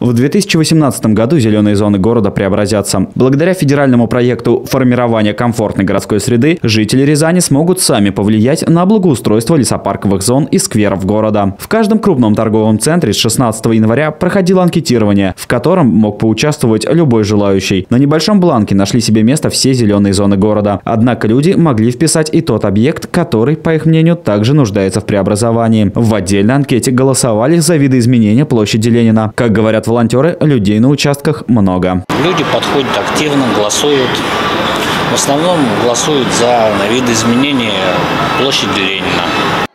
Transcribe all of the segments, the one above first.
В 2018 году зеленые зоны города преобразятся. Благодаря федеральному проекту формирования комфортной городской среды жители Рязани смогут сами повлиять на благоустройство лесопарковых зон и скверов города. В каждом крупном торговом центре с 16 января проходило анкетирование, в котором мог поучаствовать любой желающий. На небольшом бланке нашли себе место все зеленые зоны города. Однако люди могли вписать и тот объект, который, по их мнению, также нуждается в преобразовании. В отдельной анкете голосовали за видоизменения площади Ленина. Как говорят волонтеры, людей на участках много. Люди подходят активно, голосуют. В основном голосуют за видоизменение площади Ленина.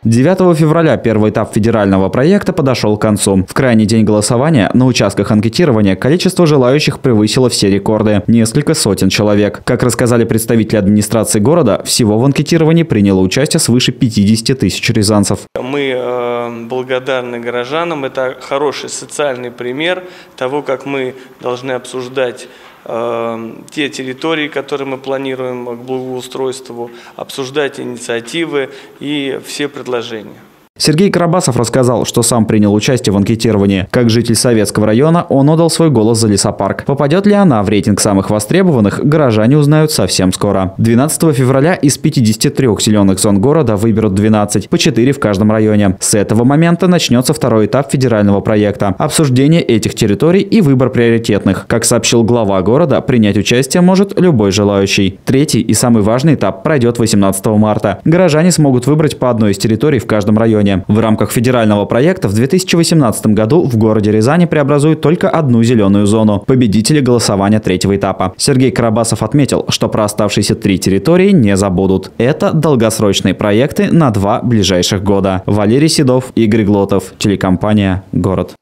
9 февраля первый этап федерального проекта подошел к концу. В крайний день голосования на участках анкетирования количество желающих превысило все рекорды – несколько сотен человек. Как рассказали представители администрации города, всего в анкетировании приняло участие свыше 50 тысяч рязанцев. Мы э, благодарны горожанам. Это хороший социальный пример того, как мы должны обсуждать те территории, которые мы планируем к благоустройству, обсуждать инициативы и все предложения. Сергей Карабасов рассказал, что сам принял участие в анкетировании. Как житель Советского района он отдал свой голос за лесопарк. Попадет ли она в рейтинг самых востребованных, горожане узнают совсем скоро. 12 февраля из 53 зеленых зон города выберут 12, по 4 в каждом районе. С этого момента начнется второй этап федерального проекта – обсуждение этих территорий и выбор приоритетных. Как сообщил глава города, принять участие может любой желающий. Третий и самый важный этап пройдет 18 марта. Горожане смогут выбрать по одной из территорий в каждом районе районе. В рамках федерального проекта в 2018 году в городе Рязани преобразуют только одну зеленую зону – победители голосования третьего этапа. Сергей Карабасов отметил, что про оставшиеся три территории не забудут. Это долгосрочные проекты на два ближайших года. Валерий Седов, Игорь Глотов, телекомпания «Город».